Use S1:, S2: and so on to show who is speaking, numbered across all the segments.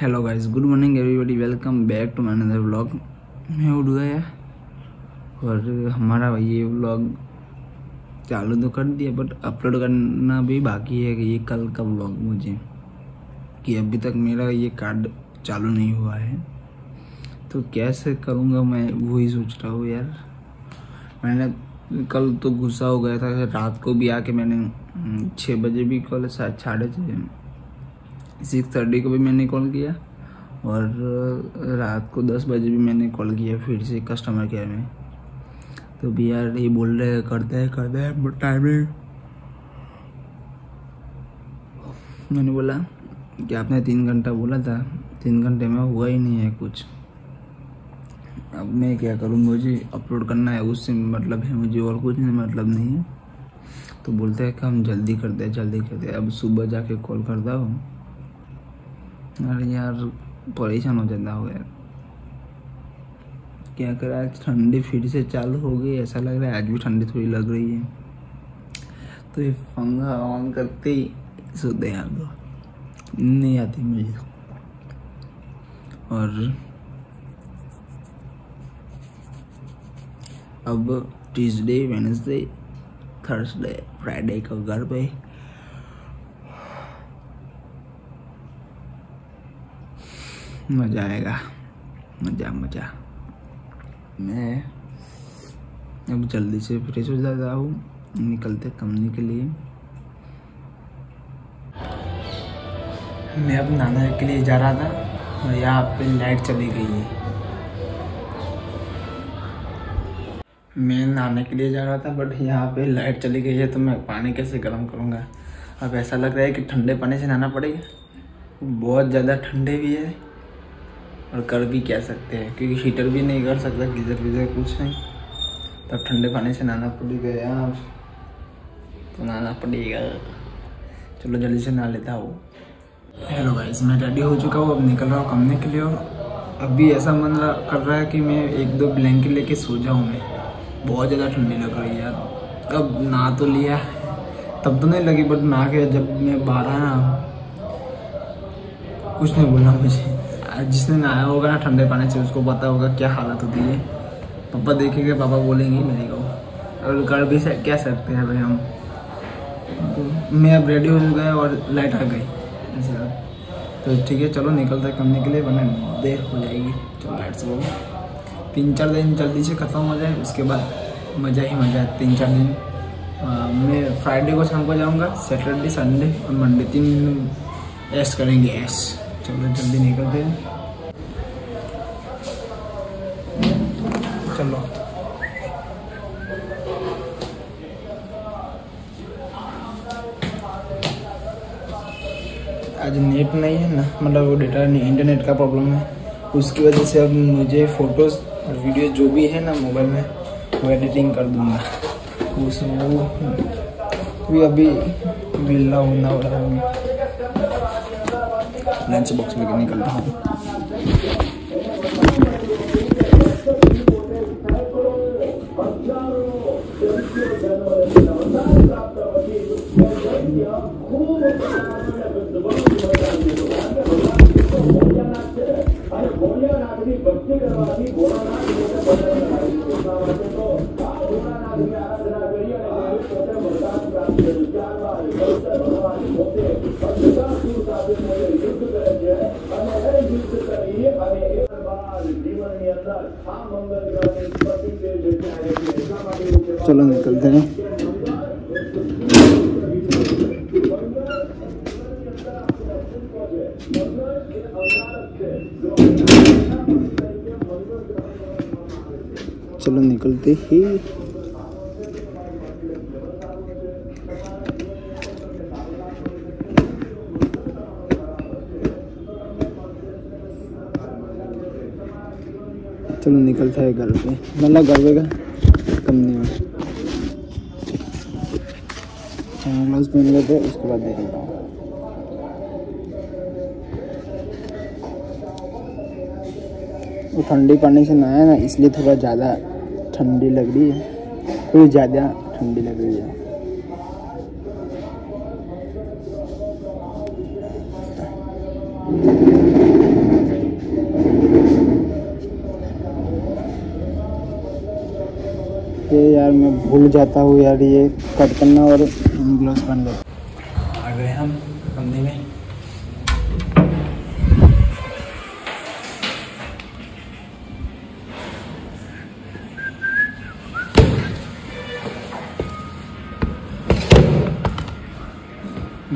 S1: Hello guys good morning everybody welcome back to my another vlog मैं उठ गया और हमारा ये व्लॉग चालू तो कर दिया बट अपलोड करना भी बाकी है कि ये कल का व्लॉग मुझे, कि अभी तक मेरा ये कार्ड चालू नहीं हुआ है। तो कैसे करूँगा मैं वही सोच रहा हूँ यार। मैंने कल तो गुस्सा हो गया था, रात को भी आके मैंने छः बजे भी कॉल साढ़े छः सिक्स थर्टी को भी मैंने कॉल किया और रात को दस बजे भी मैंने कॉल किया फिर से कस्टमर केयर में। तो भी यार ये बोल रहे करते हैं करते हैं बट टाइमिंग मैंने बोला कि आपने तीन घंटा बोला था, तीन घंटे में हुआ ही नहीं है कुछ। अब मैं क्या करूँ, मुझे अपलोड करना है, उससे मतलब है, मुझे और कुछ नहीं मतलब नहीं है। तो बोलते हैं कि हम जल्दी करते हैं, जल्दी करते हैं। अब सुबह जाके कॉल करता हूँ। अरे यार, परेशान हो जाता हो यार। क्या करें, आज ठंडी फिर से चालू हो गई, ऐसा लग रहा है आज भी ठंडी थोड़ी लग रही है। तो ये पंखा ऑन करते ही सोते हैं तो नहीं आती मुझे। और अब ट्यूसडे वेनसडे थर्सडे फ्राइडे को घर पे मज़ा आएगा। मज़ा मज़ा। मैं अब जल्दी से फ्रेश हो जाता हूँ। निकलते कंपनी के लिए। मैं अब नाना के लिए जा रहा था और यहाँ पे लाइट चली गई है। मैं नहाने के लिए जा रहा था बट यहाँ पे लाइट चली गई है तो मैं पानी कैसे गर्म करूँगा? अब ऐसा लग रहा है कि ठंडे पानी से नहाना पड़ेगा। बहुत ज़्यादा ठंडे भी है। और कर भी क्या सकते हैं? क्योंकि हीटर भी नहीं कर सकता, गीज़र वीज़र कुछ नहीं। तब ठंडे पानी से नहाना पड़ेगा यार। तो नहाना पड़ेगा। चलो जल्दी से नहा लेता हूँ। हेलो गाइस मैं रेडी हो चुका हूँ, अब निकल रहा हूँ कमने के लिए और अभी ऐसा मन कर रहा है कि मैं एक दो ब्लैंकेट लेके सो जाऊँ मैं। बहुत ज़्यादा ठंडी लग रही है यार। अब नहा तो लिया तब तो नहीं लगी बट नहा के जब मैं बाहर आया, कुछ नहीं बोला मुझे। जिसने नहाया होगा ना ठंडे पानी से उसको पता होगा क्या हालत होती है। पापा देखेंगे पापा बोलेंगे मेरे को। और कर भी सक, क्या सकते हैं भाई हम? तो मैं अब रेडी हो गया और लाइट आ गई। ऐसा। तो ठीक है चलो निकलते करने के लिए वरना देर हो जाएगी। चलो लाइट से बोलो तीन चार दिन जल्दी से ख़त्म हो जाए उसके बाद मज़ा ही मज़ा है तीन चार दिन। मैं फ्राइडे को शाम को जाऊँगा सैटरडे संडे और मंडे तीन दिन करेंगे। ऐश चलो जल्दी निकलते हैं। चलो आज नेट नहीं है ना मतलब वो डेटा नहीं इंटरनेट का प्रॉब्लम है। उसकी वजह से अब मुझे फ़ोटोज़ और वीडियो जो भी है ना मोबाइल में, वो एडिटिंग कर दूँगा। उसमें वो भी अभी मिलना होना हो रहा है लंच बॉक्स लेकर निकलता हूँ। चलो निकलते हैं। चलो निकलते ही। चलो निकलता है घर पे। मतलब घर पे का कंपनी में ग्लव्स पहन लेते उसके बाद निकलता हूँ। वो ठंडी पानी से नहाया ना, इसलिए थोड़ा ज़्यादा ठंडी लग रही है। थोड़ी ज़्यादा ठंडी लग रही है ये यार मैं भूल जाता हूँ यार ये कट करना और ग्लव्स पहन लेता आ गए हम बंदी में।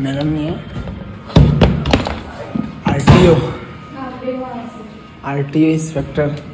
S1: मैडम ये R T O R T O inspector.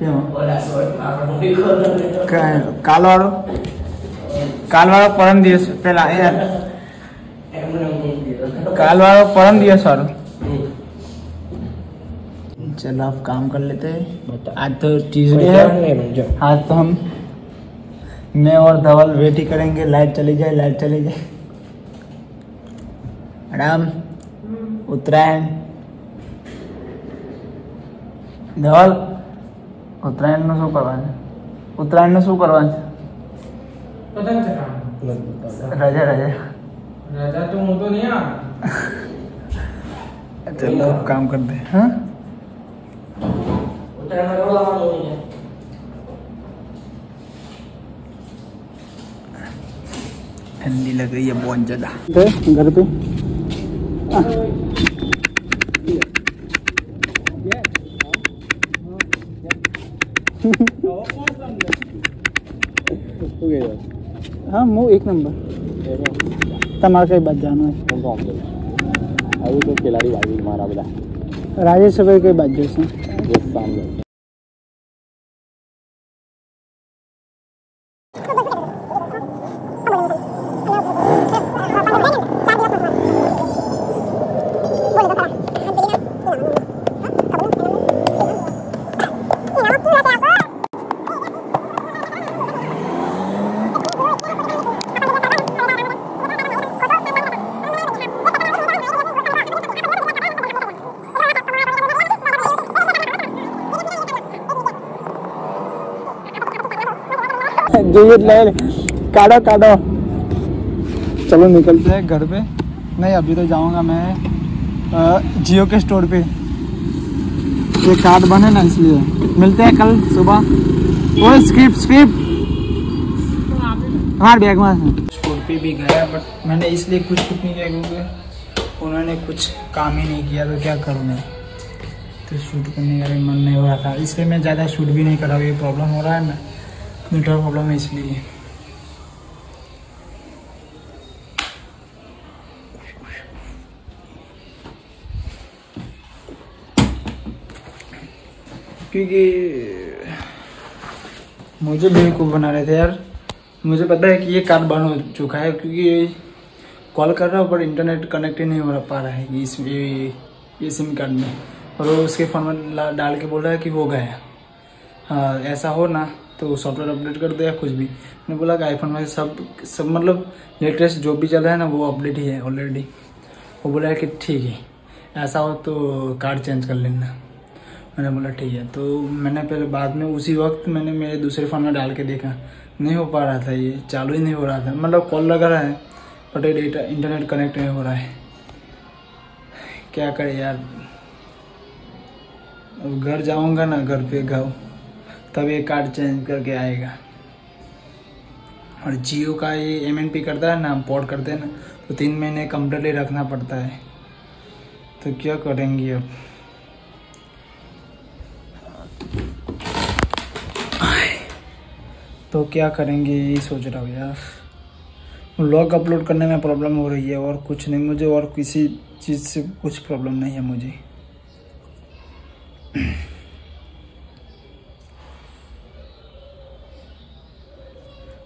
S1: કેમ કાલ વાળો કાલ વાળો પરમ દિવસ પેલા યાર काल वाला परम दिवस वाला चलो आप काम कर लेते हैं आज तो ट्यूजडे है आज तो हम मैं और धवल वेट ही करेंगे लाइट चली जाए लाइट चली जाए मैडम उत्तरायण ધવલ ઉત્તરાયણનું શું કરવાનું છે ઉત્તરાયણનું શું કરવાનું
S2: પતંગ ચગાવવાનું.
S1: છે રજા રજા
S2: રાજા તો હું તો નહીં આ
S1: चलो अब काम करते हैं हाँ ठंडी लग रही है बहुत ज्यादा घर पे हाँ मुँह एक नंबर। तमाशा की बात
S3: जानो है। तो खिलाड़ी भाई मारा
S1: बोला राजेश भाई की
S3: बात जो
S1: टिकट ले काटो काटो चलो निकलते हैं घर पे. नहीं, अभी तो जाऊँगा मैं जियो के स्टोर पे. ये कार्ड बने ना इसलिए. मिलते हैं कल सुबह. वो स्किप स्किप हाँ बैग में स्टोर पे भी गया बट मैंने इसलिए कुछ कुछ नहीं किया क्योंकि उन्होंने कुछ काम ही नहीं किया तो क्या करूँ मैं? तो शूट करने का मन नहीं हो रहा था. इसलिए मैं ज़्यादा शूट भी नहीं करा ये प्रॉब्लम हो रहा है मैं मीटर प्रॉब्लम है इसलिए। क्योंकि मुझे बेवकूफ़ बना रहे थे यार। मुझे पता है कि ये कार्ड बंद हो चुका है क्योंकि कॉल कर रहा हूँ पर इंटरनेट कनेक्ट ही नहीं हो पा रहा है इस ये, ये सिम कार्ड में। और वो उसके फ़ोन में डाल के बोल रहा है कि हो गया। हाँ ऐसा हो ना। तो सॉफ्टवेयर अपडेट कर दो या कुछ भी। मैंने बोला कि आईफोन में सब सब मतलब लेटेस्ट जो भी चल रहा है ना, वो अपडेट ही है ऑलरेडी वो बोला कि ठीक है, ऐसा हो तो कार्ड चेंज कर लेना। मैंने बोला, ठीक है। तो मैंने फिर बाद में उसी वक्त मैंने मेरे दूसरे फ़ोन में डाल के देखा। नहीं हो पा रहा था ये, चालू ही नहीं हो रहा था। मतलब कॉल लगा रहा है बट ये डेटा इंटरनेट कनेक्ट नहीं हो रहा है। क्या करें यार? अब घर जाऊँगा ना, घर पे गाँव। तब ये कार्ड चेंज करके आएगा। और जियो का ये एमएनपी करता है ना पोर्ट करते हैं ना तो तीन महीने कंप्लीटली रखना पड़ता है। तो क्या करेंगे अब? तो क्या करेंगे, यही सोच रहा हूँ यार। लॉग अपलोड करने में प्रॉब्लम हो रही है और कुछ नहीं, मुझे और किसी चीज़ से कुछ प्रॉब्लम नहीं है मुझे।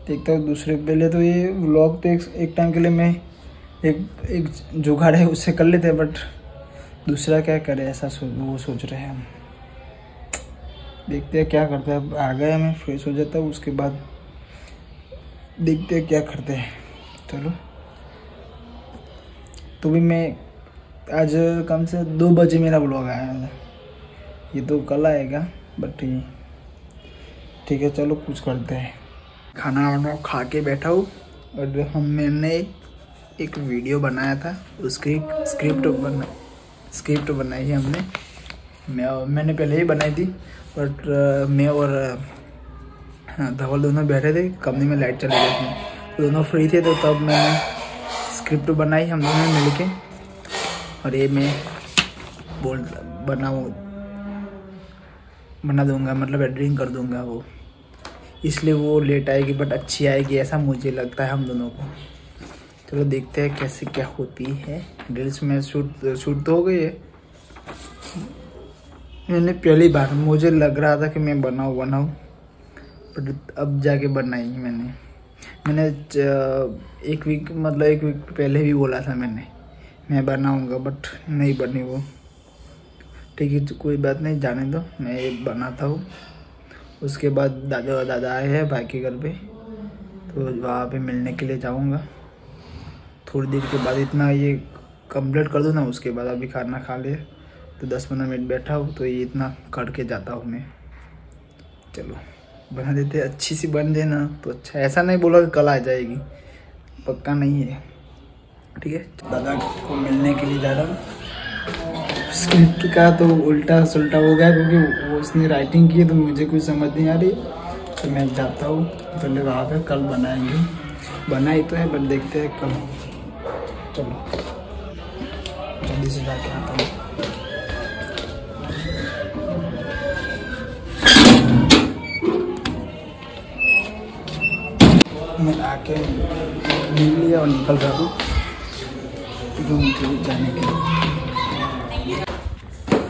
S1: देखता हूँ दूसरे पहले तो ये व्लॉग तो एक, एक टाइम के लिए मैं एक एक जुगाड़ है उससे कर लेते हैं बट दूसरा क्या करे ऐसा सो, वो सोच रहे हैं हम। देखते हैं क्या करते हैं आ गया मैं फ्रेश हो जाता हूँ उसके बाद देखते हैं क्या करते हैं। चलो। तो भी मैं आज कम से दो बजे मेरा ब्लॉग आया है। ये तो कल आएगा बट ठीक है चलो कुछ करते हैं। खाना वाना खा के बैठा हूँ और हम मैंने एक वीडियो बनाया था उसकी स्क्रिप्ट बना स्क्रिप्ट बनाई है हमने। मैं मैंने पहले ही बनाई थी बट मैं और हाँ, धवल दोनों बैठे थे कंपनी में लाइट चली गई थी। दोनों फ्री थे तो तब मैंने स्क्रिप्ट बनाई हम दोनों मिल के और ये मैं बोल बनाऊँ बना दूँगा मतलब एडिटिंग कर दूँगा वो। इसलिए वो लेट आएगी बट अच्छी आएगी, ऐसा मुझे लगता है हम दोनों को। चलो देखते हैं कैसे क्या होती है। रील्स में शूट शूट तो हो गई है। मैंने पहली बार, मुझे लग रहा था कि मैं बनाऊँ बनाऊँ बट अब जाके बनाई मैंने। मैंने एक वीक मतलब एक वीक पहले भी बोला था मैंने, मैं बनाऊँगा बट नहीं बनी वो। ठीक है, कोई बात नहीं, जाने दो, मैं बनाता हूँ। उसके बाद दादा दादा आए हैं भाई के घर पे। तो वहाँ पे मिलने के लिए जाऊँगा। थोड़ी देर के बाद इतना ये कंप्लीट कर दूँ ना, उसके बाद अभी खाना खा ले। तो दस पंद्रह मिनट बैठा हूँ तो ये इतना करके जाता हूँ मैं। चलो, बना देते अच्छी सी बन जाए ना तो अच्छा। ऐसा नहीं बोला कि कल आ जाएगी। पक्का नहीं है। ठीक है? दादा को मिलने के लिए जा रहा हूँ। स्क्रिप्ट का तो उल्टा सुल्टा हो गया क्योंकि वो उसने राइटिंग की है तो मुझे कुछ समझ नहीं आ रही। तो मैं जाता हूँ। पहले वहाँ पे कल बनाएँगे। बनाई तो है बट देखते हैं कल चलो। जल्दी से जाके आता हूँ। मैं आके मिल लिया और निकल रहा हूँ। जाने के लिए।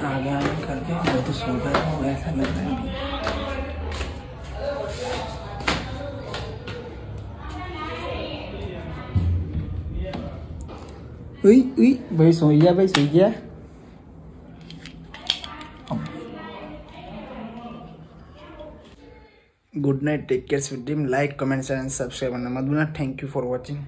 S1: आ गया मैं करके मैं तो सो गया हूँ ऐसा लग रहा है। उई उई भाई सो गया भाई सो गया। Good night take care sweet dream like comment and subscribe करना मत भूलना। Thank you for watching